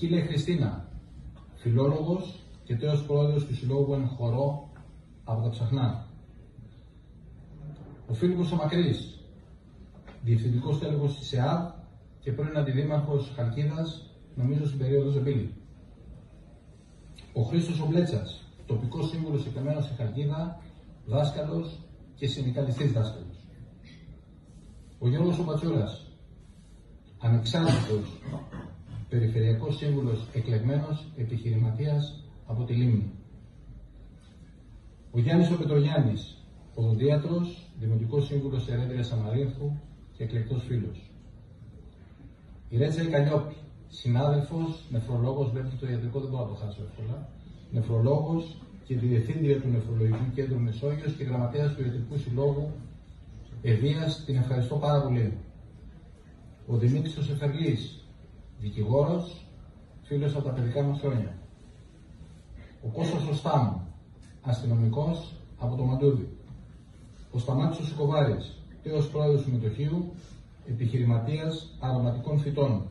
Κύλια Χριστίνα, φιλόλογος και τέος πρόεδρος του Συλλόγου Εν Χορό από τα Ψαχνά. Ο Φίλιππος ο Μακρύς, διευθυντικός τέλεχος της ΕΑΔ και πρώην αντιδήμαρχος Χαλκίδας, νομίζω στην περίοδο Ζεμπίλη. Ο Χρήστος ο Μπλέτσας, τοπικός σύμβουλος εκτεμένος στη Χαλκίδα, δάσκαλος και συνδικαλιστής δάσκαλος. Ο Γιώργος ο Πατσούρας, ανεξάρτητος περιφερειακός σύμβουλος εκλεγμένος επιχειρηματίας από τη Λίμνη. Ο Γιάννης ο Πετρογιάννης, οδοντίατρος, δημοτικός σύμβουλος Ερέδρια Σαμαρίνθου και εκλεκτός φίλος. Η Ρέτσα Ικαλιόπη, συνάδελφος, νεφρολόγος, βλέπετε το ιατρικό δεν μπορώ να το χάσω εύκολα, νεφρολόγος και τη διευθύντρια του Νεφρολογικού Κέντρου Μεσόγειος και γραμματέας του Ιατρικού Συλλόγου Ευβίας, την ευχαριστώ πάρα πολύ. Ο Δημήτρης ο Σεφερλής, δικηγόρος, φίλος από τα παιδικά μας χρόνια. Ο Κώστας ο Στάμ, αστυνομικός από το Μαντούδι. Ο Σταμάτης ο Σικοβάρης, τέος πρόεδρος του Μετοχείου, επιχειρηματίας αρωματικών φυτών.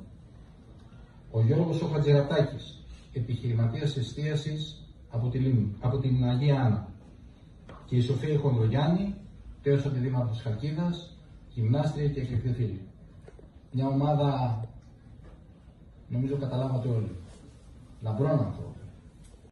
Ο Γιώργος ο Χατζερατάκης, επιχειρηματίας εστίασης από, τη από την Αγία Άννα. Και η Σοφία Χονδρογιάννη, τέος αντιδήμαρχος Χαλκίδας, γυμνάστρια και εκλεκτή φίλη. Μια ομάδα, νομίζω καταλάβατε όλοι, λαμπρών ανθρώπων